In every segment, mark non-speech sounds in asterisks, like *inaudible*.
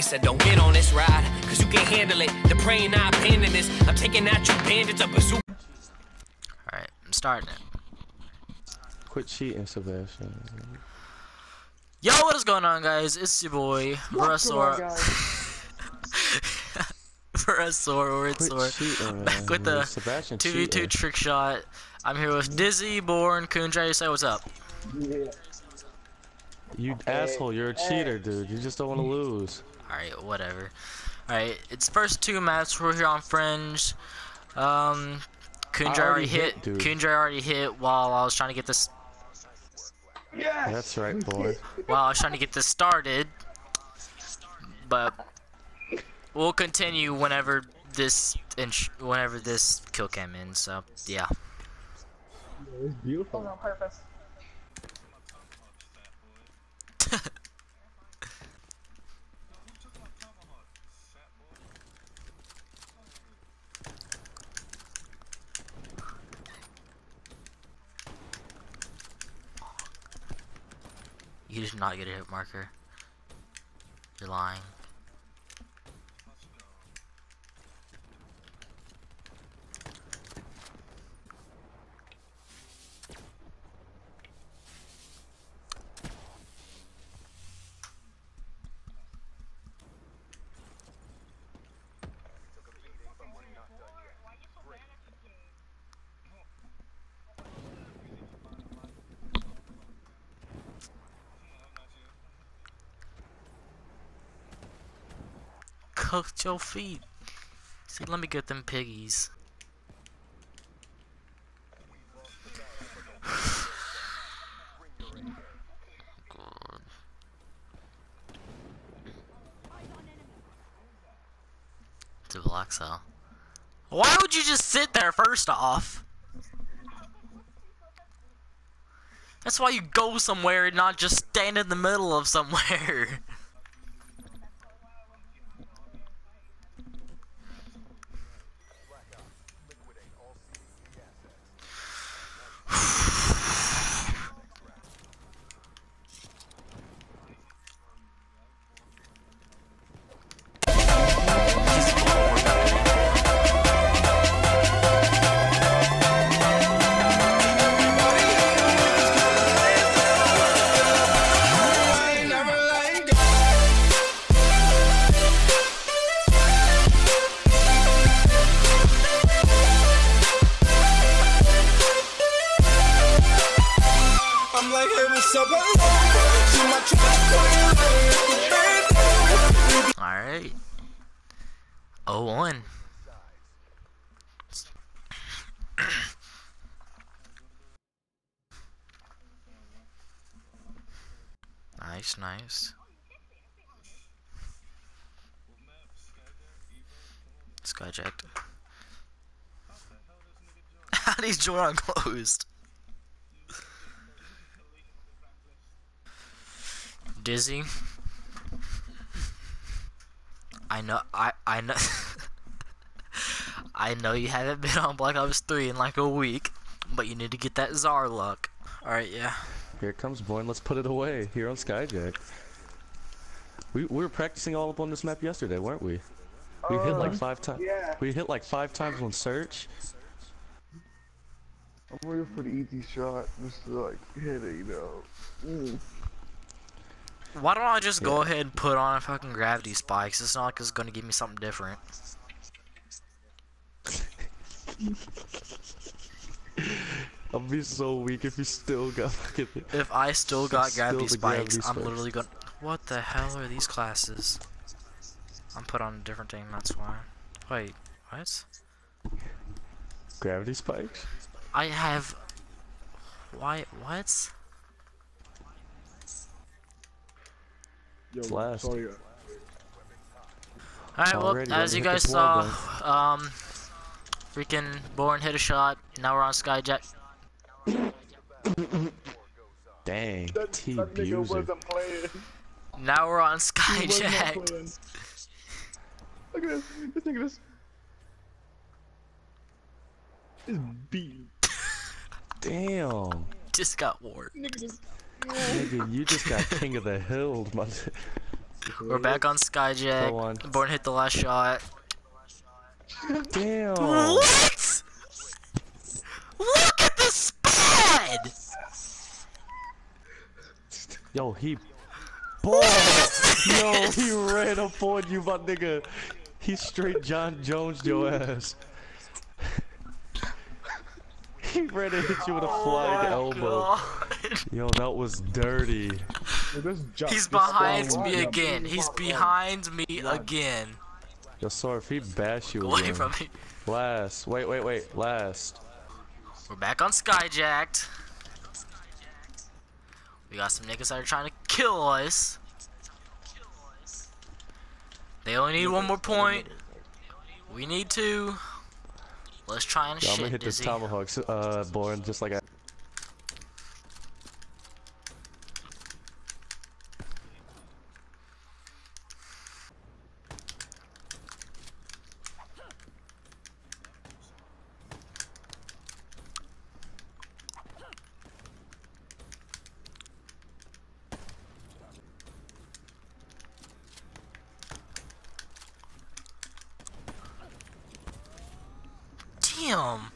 They said don't get on this ride, cause you can't handle it. The praying not abandon this. I'm taking out you bandits, a bazooka. Alright, I'm starting it. Quit cheating, Sebastian. Yo, what is going on, guys? It's your boy, Versor. Versor, or *laughs* Quit Ritzor. cheating, *laughs* Back with the Sebastian 2v2 cheating. trick shot. I'm here with Dizzy, Born, Kunjay. Say what's up. You asshole, you're a cheater, dude. You just don't want to lose. Alright, whatever. Alright, it's first two maps. We're here on Fringe. Um, Kunjay already already hit, hit. dude. Already hit while I was trying to get this. Yes! That's right, boy. While I was trying to get this started. But we'll continue whenever this ins- whenever this kill came in. So yeah. It's beautiful. on purpose. *laughs* You did not get a hit marker. You're lying. Cooked your feet. See, let me get them piggies. To black cell. Why would you just sit there first off? That's why you go somewhere and not just stand in the middle of somewhere. *laughs* 0 1. *coughs* nice, nice. Skyjacked. *laughs* How these door unclosed? Dizzy. I know I I know *laughs* I know you haven't been on Black Ops 3 in like a week, but you need to get that Czar luck. Alright, yeah. Here it comes, boy. and Let's put it away here on Skyjack. We, we were practicing all up on this map yesterday, weren't we? We hit like five times. yeah. We hit like five times on search. I'm waiting for the easy shot just to like hit it, you know. Mm. Why don't I just go ahead and put on a fucking gravity spikes? It's not like it's gonna give me something different. *laughs* I'll be so weak if you still got fucking. *laughs* If I still got Still gravity the spikes, gravity I'm spikes. literally gonna. What the hell are these classes? I'm put on a different team, that's why. Wait, what? Gravity spikes? I have. Why? What? Yo, Last. sorry. uh, Alright, well, as you guys saw, um, freaking Born hit a shot. Now we're on Skyjack. Dang. That, T that nigga abuser. wasn't playing. Now we're on He was not Skyjack. Look at this. This nigga this. This beat. Damn. Just got warped. Nigga this. Nigga, you just got king of the hill, mother. *laughs* We're back on Skyjack. On. Born hit the last shot. Damn. What? Look at the spread! Yo, he. Ball! Yo, he ran up on you, my nigga. He straight Jon Jones your ass. he ran and hit you with a oh flying elbow. God. Yo, that was dirty. Dude, this He's this behind spawn me line up again. He's behind me again. Yo, sorry if he bash you Away again. from me. Last. Wait, wait, wait. Last. We're back on Skyjacked. We got some niggas that are trying to kill us. They only need one more point. We need two. Let's try and Yo, I'm gonna hit this tomahawk, uh, born just like I. Damn.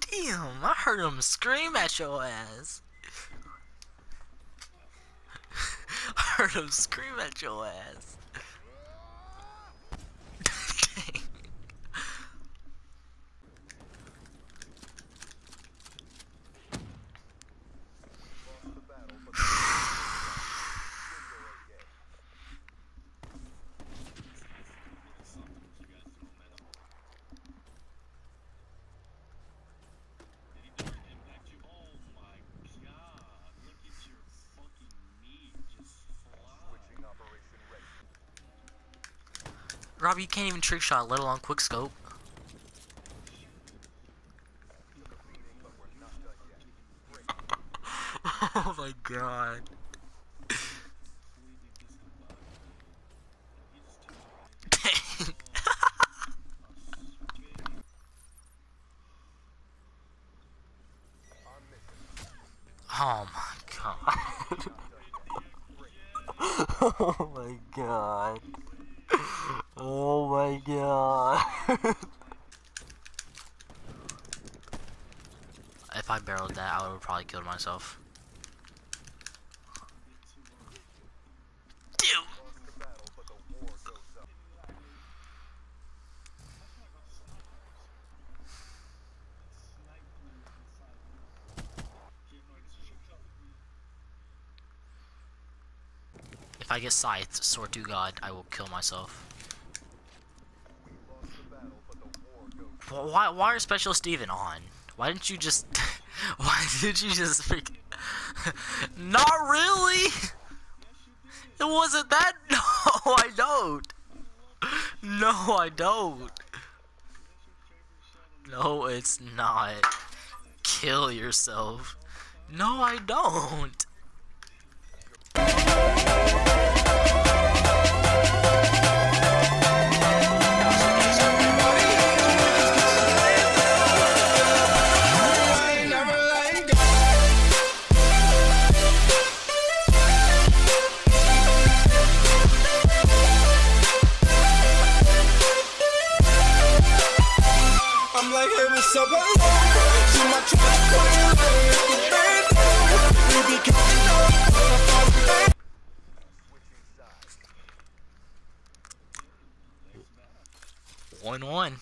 Damn, I heard him scream at your ass. *laughs* I heard him scream at your ass. Robbie, you can't even trick shot, let alone quick scope. *laughs* oh my god. *laughs* Oh my god. *laughs* oh my god. Oh my god. *laughs* if I barreled that, I would probably killed myself. If I get scythed, sword to God, I will kill myself. Why, why are Special Steven on? Why didn't you just... *laughs* why did you just freak... *laughs* Not really! It wasn't that... *laughs* No, I don't! No, I don't! No, it's not. Kill yourself. No, I don't! One.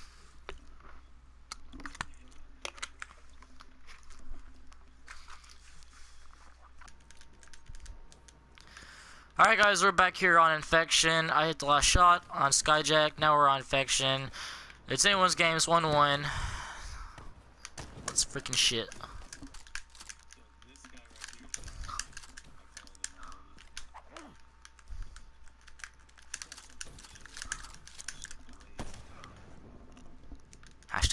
Alright guys, we're back here on Infection. I hit the last shot on Skyjack. Now we're on Infection. It's anyone's game, it's 1-1. Let's freaking shit.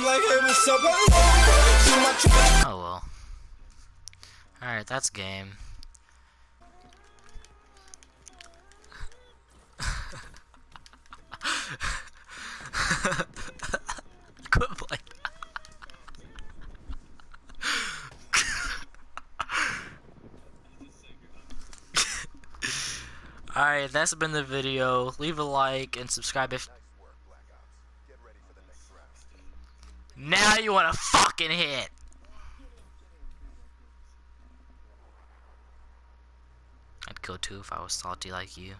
what's up? See my tr- Oh well. Alright, that's game. *laughs* Quit playing. *laughs* Alright, that's been the video. Leave a like and subscribe if. Now you want to fucking hit. I'd kill too if I was salty like you.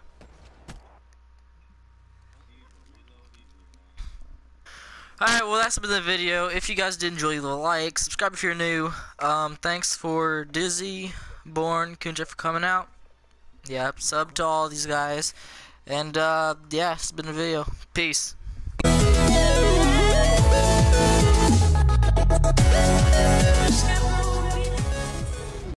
Alright, well that's been the video. If you guys did enjoy, leave a like, subscribe if you're new. Um, thanks for Dizzy, Born, Kunja for coming out. Yep, sub to all these guys. And uh, yeah, it's been a video. Peace.